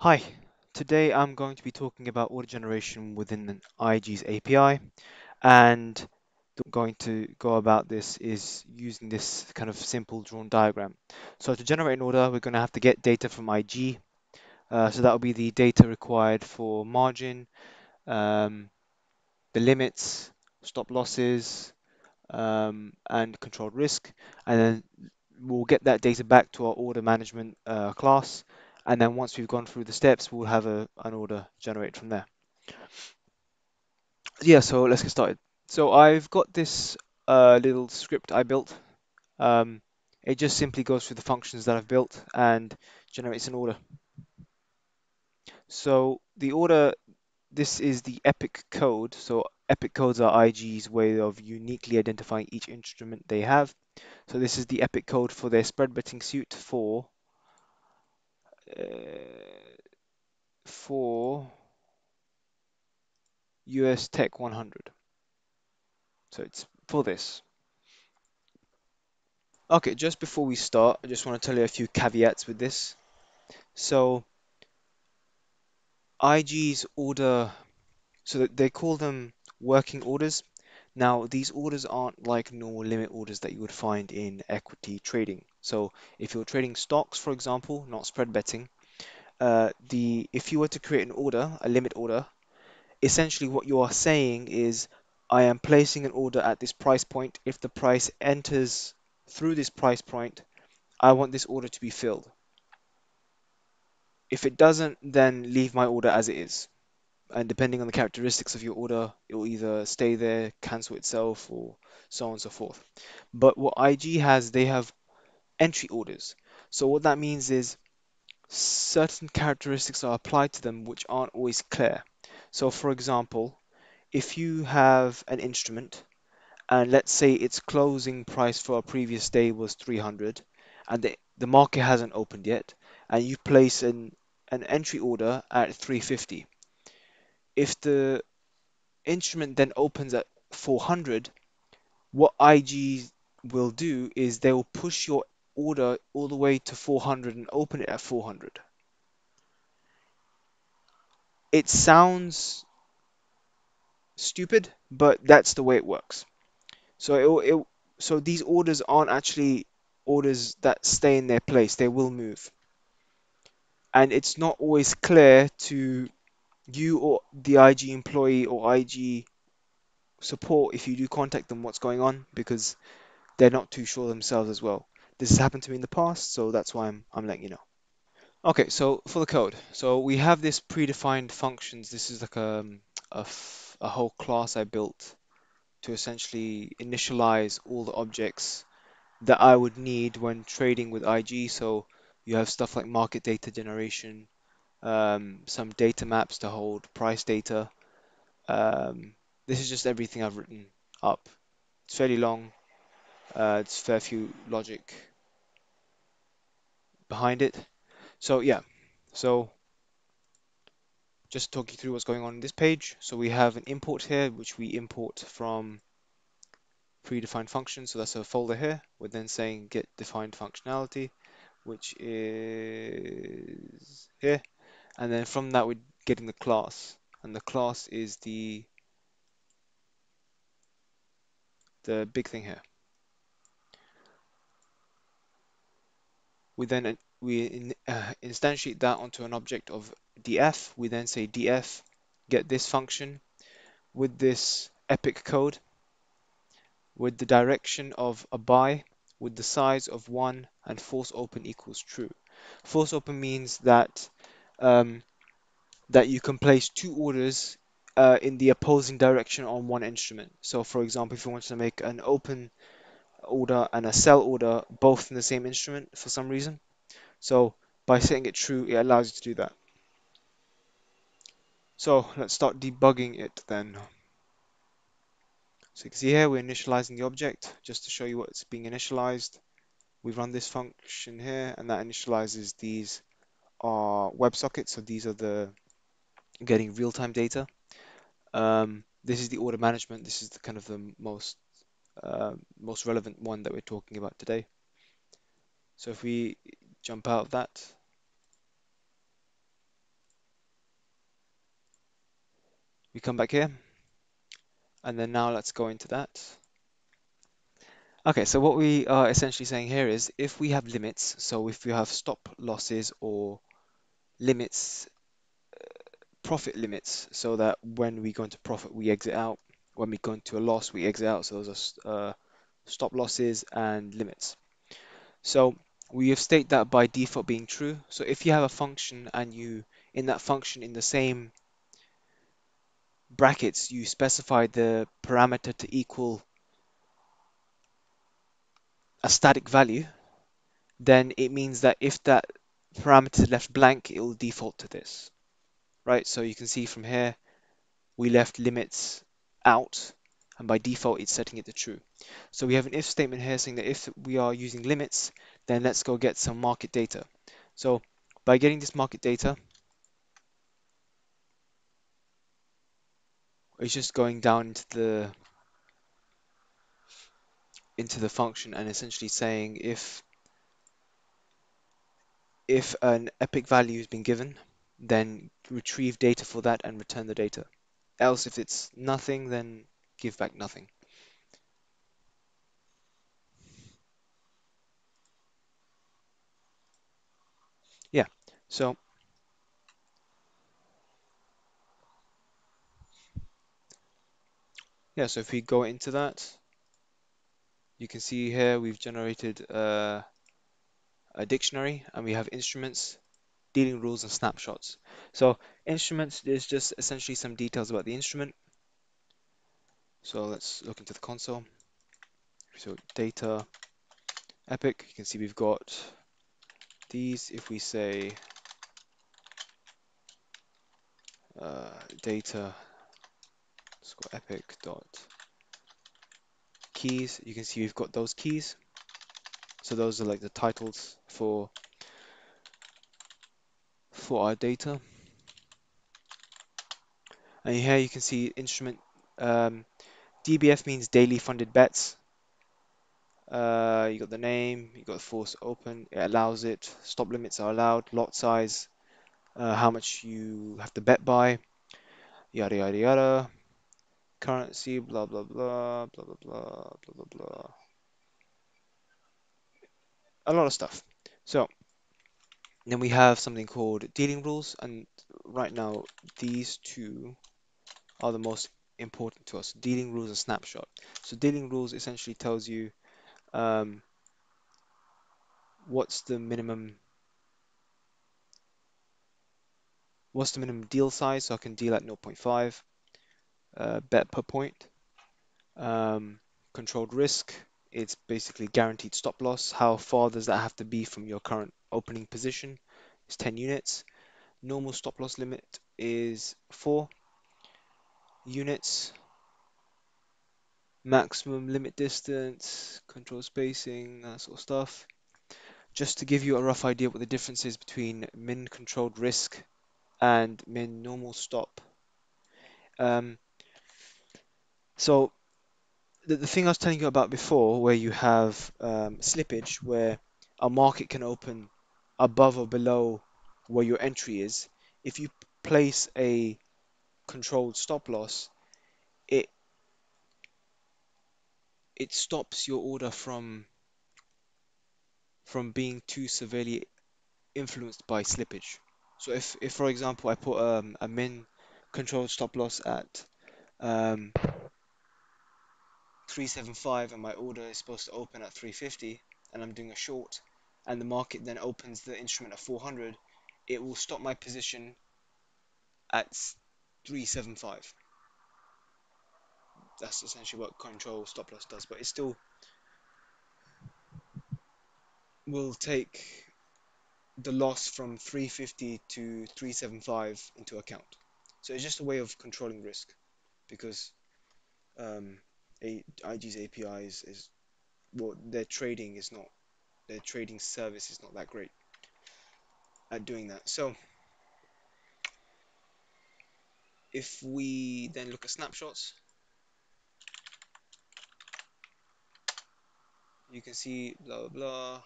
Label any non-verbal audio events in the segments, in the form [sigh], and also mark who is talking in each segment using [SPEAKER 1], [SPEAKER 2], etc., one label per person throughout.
[SPEAKER 1] Hi, today I'm going to be talking about order generation within the IG's API and going to go about this is using this kind of simple drawn diagram. So to generate an order, we're going to have to get data from IG. Uh, so that will be the data required for margin, um, the limits, stop losses, um, and controlled risk. And then we'll get that data back to our order management uh, class. And then once we've gone through the steps, we'll have a, an order generated from there. Yeah, so let's get started. So I've got this uh, little script I built. Um, it just simply goes through the functions that I've built and generates an order. So the order, this is the epic code. So epic codes are IG's way of uniquely identifying each instrument they have. So this is the epic code for their spread betting suit for Uh, for US Tech 100. So it's for this. Okay, just before we start, I just want to tell you a few caveats with this. So IG's order, so that they call them working orders. Now, these orders aren't like normal limit orders that you would find in equity trading. So if you're trading stocks, for example, not spread betting, uh, the if you were to create an order, a limit order, essentially what you are saying is I am placing an order at this price point. If the price enters through this price point, I want this order to be filled. If it doesn't, then leave my order as it is. And depending on the characteristics of your order, it will either stay there, cancel itself, or so on and so forth. But what IG has, they have entry orders. So what that means is certain characteristics are applied to them which aren't always clear. So for example, if you have an instrument and let's say its closing price for a previous day was 300 and the, the market hasn't opened yet and you place an, an entry order at 350 if the instrument then opens at 400 what IG will do is they will push your order all the way to 400 and open it at 400 it sounds stupid but that's the way it works. So it, it so these orders aren't actually orders that stay in their place. They will move. And it's not always clear to you or the IG employee or IG support if you do contact them what's going on because they're not too sure themselves as well. This has happened to me in the past, so that's why I'm, I'm letting you know. Okay, so for the code, so we have this predefined functions. This is like a, a, a whole class I built to essentially initialize all the objects that I would need when trading with IG. So you have stuff like market data generation, um, some data maps to hold price data. Um, this is just everything I've written up. It's fairly long. Uh, it's fair few logic behind it. So yeah, so just talk you through what's going on in this page. So we have an import here, which we import from predefined functions. So that's a folder here. We're then saying get defined functionality, which is here. And then from that, we're getting the class. And the class is the the big thing here. We then we in, uh, instantiate that onto an object of df. We then say df get this function with this epic code with the direction of a buy with the size of 1 and force open equals true. Force open means that um, that you can place two orders uh, in the opposing direction on one instrument. So for example, if you want to make an open order and a sell order both in the same instrument for some reason. So by setting it true, it allows you to do that. So let's start debugging it then. So you can see here we're initializing the object just to show you what's being initialized. We run this function here and that initializes these are WebSockets. So these are the getting real-time data. Um, this is the order management. This is the kind of the most uh, most relevant one that we're talking about today. So if we jump out of that, we come back here, and then now let's go into that. Okay, so what we are essentially saying here is if we have limits, so if you have stop losses or limits, uh, profit limits, so that when we go into profit, we exit out, when we go into a loss, we exit out. So those are uh, stop losses and limits. So we have state that by default being true. So if you have a function and you, in that function, in the same brackets, you specify the parameter to equal a static value, then it means that if that parameter is left blank, it will default to this, right? So you can see from here, we left limits out, and by default, it's setting it to true. So we have an if statement here saying that if we are using limits, then let's go get some market data. So by getting this market data, it's just going down into the into the function and essentially saying if if an epic value has been given, then retrieve data for that and return the data. Else, if it's nothing, then give back nothing. Yeah, so yeah, so if we go into that, you can see here we've generated uh, a dictionary and we have instruments, dealing rules, and snapshots. So instruments is just essentially some details about the instrument. So let's look into the console. So data epic, you can see we've got these. If we say uh, data score epic dot keys, you can see we've got those keys. So those are like the titles for for our data. And here you can see instrument um, DFB means daily funded bets. Uh, you got the name, you got the force open, it allows it. Stop limits are allowed, lot size, uh, how much you have to bet by, yada yada yada. Currency, blah blah blah, blah blah blah, blah blah blah. A lot of stuff. So then we have something called dealing rules, and right now these two are the most important to us, dealing rules and snapshot. So dealing rules essentially tells you um, what's the minimum what's the minimum deal size so I can deal at 0.5 uh, bet per point. Um, controlled risk it's basically guaranteed stop loss. How far does that have to be from your current opening position is 10 units. Normal stop loss limit is 4 units. Maximum limit distance control spacing that sort of stuff. Just to give you a rough idea what the difference is between min controlled risk and min normal stop. Um, so the, the thing I was telling you about before, where you have um, slippage, where a market can open above or below where your entry is, if you place a controlled stop loss, it it stops your order from from being too severely influenced by slippage. So if, if for example I put um, a min controlled stop loss at um, 375 and my order is supposed to open at 350 and I'm doing a short and the market then opens the instrument at 400 it will stop my position at 375 that's essentially what control stop loss does but it still will take the loss from 350 to 375 into account. So it's just a way of controlling risk because um, a, IG's API is, is well, their trading is not their trading service is not that great at doing that. So if we then look at snapshots, you can see blah blah blah.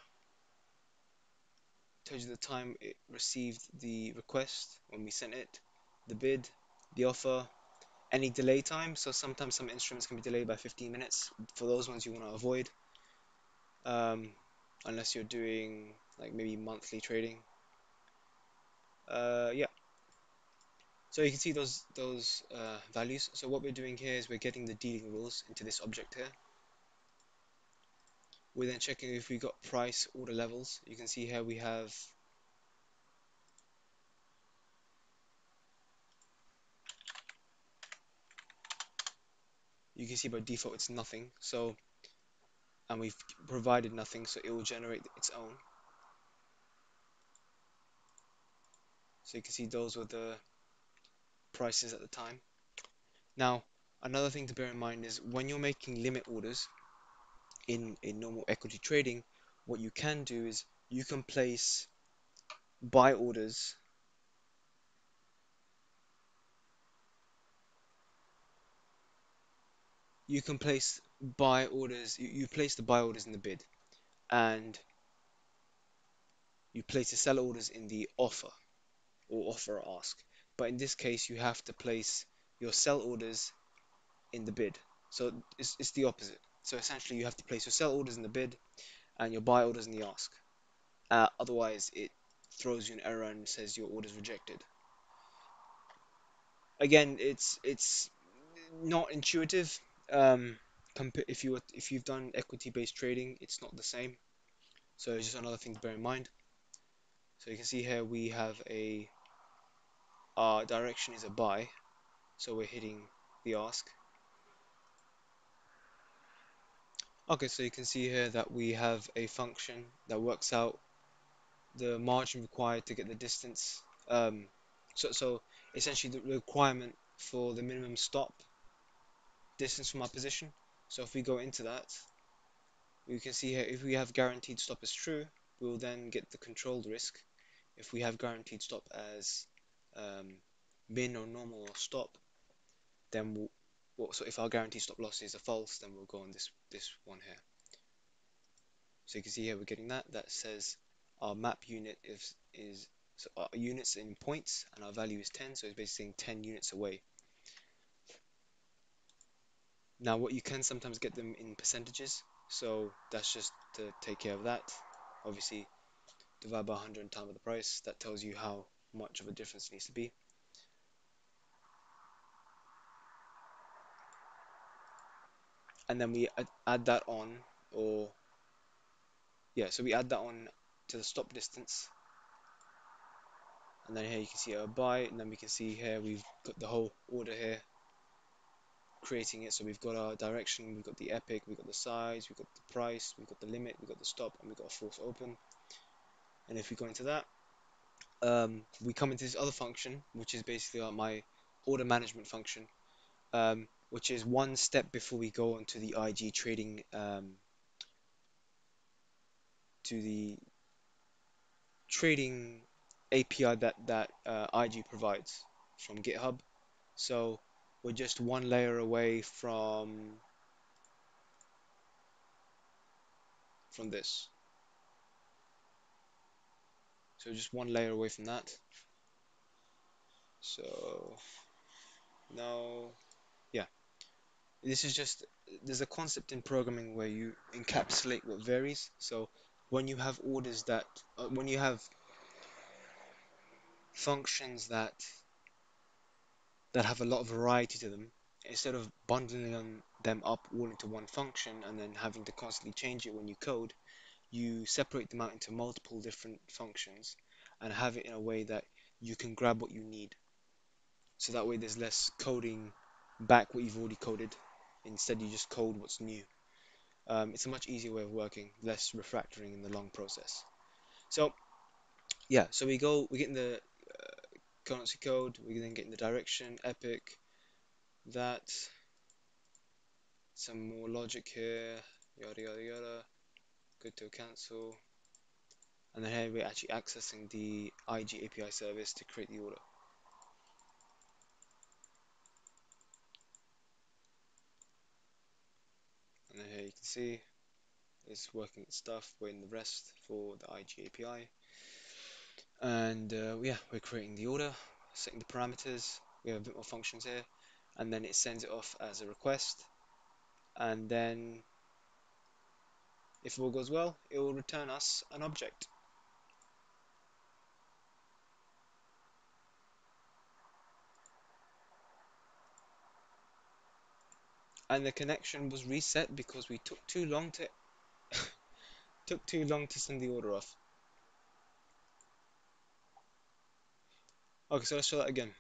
[SPEAKER 1] Tells you the time it received the request when we sent it, the bid, the offer, any delay time. So sometimes some instruments can be delayed by 15 minutes. For those ones you want to avoid, um, unless you're doing like maybe monthly trading. Uh, yeah. So you can see those those uh, values. So what we're doing here is we're getting the dealing rules into this object here. We're then checking if we got price order levels. You can see here we have you can see by default it's nothing so and we've provided nothing so it will generate its own. So you can see those were the prices at the time. Now another thing to bear in mind is when you're making limit orders in in normal equity trading what you can do is you can place buy orders you can place buy orders you, you place the buy orders in the bid and you place the sell orders in the offer or offer or ask. But in this case you have to place your sell orders in the bid. So it's, it's the opposite. So essentially you have to place your sell orders in the bid and your buy orders in the ask. Uh, otherwise it throws you an error and says your order is rejected. Again it's it's not intuitive. Um, if you if you've done equity based trading it's not the same. So it's just another thing to bear in mind. So you can see here we have a our direction is a buy. So we're hitting the ask. Okay so you can see here that we have a function that works out the margin required to get the distance um, so, so essentially the requirement for the minimum stop distance from our position so if we go into that we can see here if we have guaranteed stop as true we will then get the controlled risk. If we have guaranteed stop as um, min or normal or stop then we'll, well, so if our guaranteed stop losses are false then we'll go on this this one here. So you can see here we're getting that. That says our map unit is is so our units in points and our value is 10 so it's basically saying 10 units away now what you can sometimes get them in percentages so that's just to take care of that. Obviously divide by 100 times the price that tells you how much of a difference needs to be. And then we add, add that on or yeah so we add that on to the stop distance. And then here you can see our buy and then we can see here we've got the whole order here creating it so we've got our direction we've got the epic we've got the size we've got the price we've got the limit we've got the stop and we've got a force open and if we go into that um, we come into this other function which is basically our, my order management function um, which is one step before we go onto the IG trading um, to the trading API that that uh, IG provides from GitHub. So we're just one layer away from from this. So just one layer away from that. So now, yeah, this is just there's a concept in programming where you encapsulate what varies. So when you have orders that uh, when you have functions that that have a lot of variety to them instead of bundling them, up all into one function and then having to constantly change it when you code you separate them out into multiple different functions and have it in a way that you can grab what you need. So that way there's less coding back what you've already coded. Instead you just code what's new. Um, it's a much easier way of working less refactoring in the long process. So yeah so we go we get in the currency code, we then get in the direction, epic, that, some more logic here, yada yada yada, good to cancel, and then here we're actually accessing the IG API service to create the order. And then here you can see it's working stuff, we're the rest for the IG API and uh, yeah we're creating the order setting the parameters. We have a bit more functions here. And then it sends it off as a request. And then if all goes well it will return us an object. And the connection was reset because we took too long to [laughs] took too long to send the order off okay so let's try that again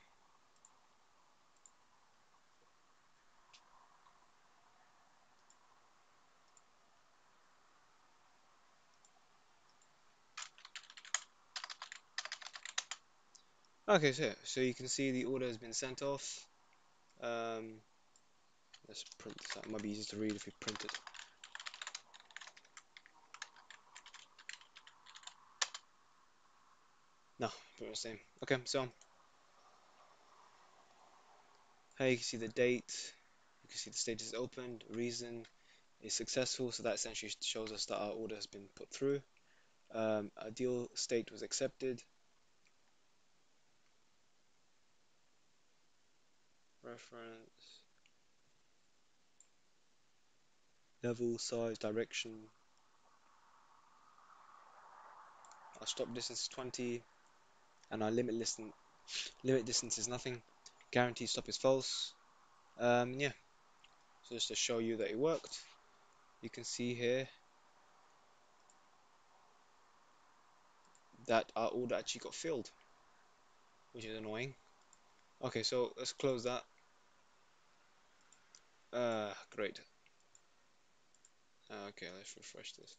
[SPEAKER 1] Okay, so so you can see the order has been sent off. Um, let's print this out. It might be easier to read if we print it. No, pretty the same. Okay, so here you can see the date. You can see the status is opened. Reason is successful, so that essentially shows us that our order has been put through. Um, ideal state was accepted. Reference. Level, size, direction. Our stop distance is 20 and our limit distance limit distance is nothing. Guaranteed stop is false. Um, yeah, so just to show you that it worked, you can see here that our order actually got filled, which is annoying. Okay, so let's close that. Uh, great. Okay, let's refresh this.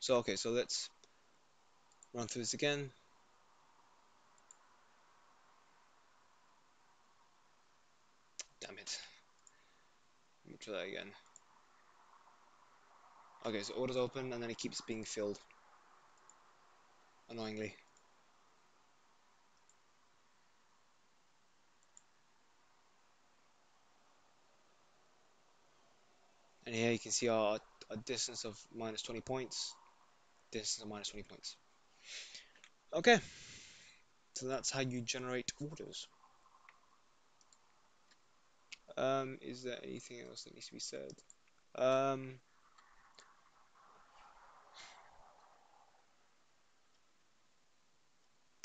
[SPEAKER 1] So okay, so let's run through this again. Damn it. Let me try that again. Okay, so order's open and then it keeps being filled. Annoyingly. And here you can see our, our distance of minus 20 points. Distance of minus 20 points. Okay, so that's how you generate orders. Um, is there anything else that needs to be said? Um,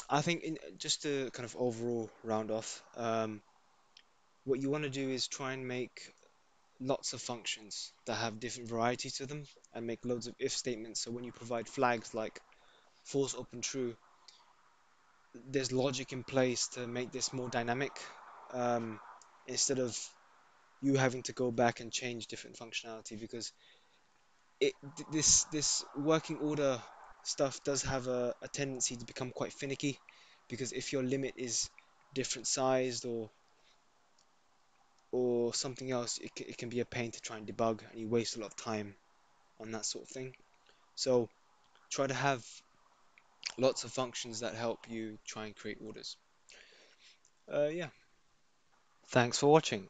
[SPEAKER 1] I think in, just to kind of overall round off, um, what you want to do is try and make lots of functions that have different varieties to them and make loads of if statements. So when you provide flags like force, open, true, there's logic in place to make this more dynamic um, instead of you having to go back and change different functionality because it this this working order stuff does have a, a tendency to become quite finicky because if your limit is different sized or or something else it, it can be a pain to try and debug and you waste a lot of time on that sort of thing. So try to have lots of functions that help you try and create orders. Uh, yeah. Thanks for watching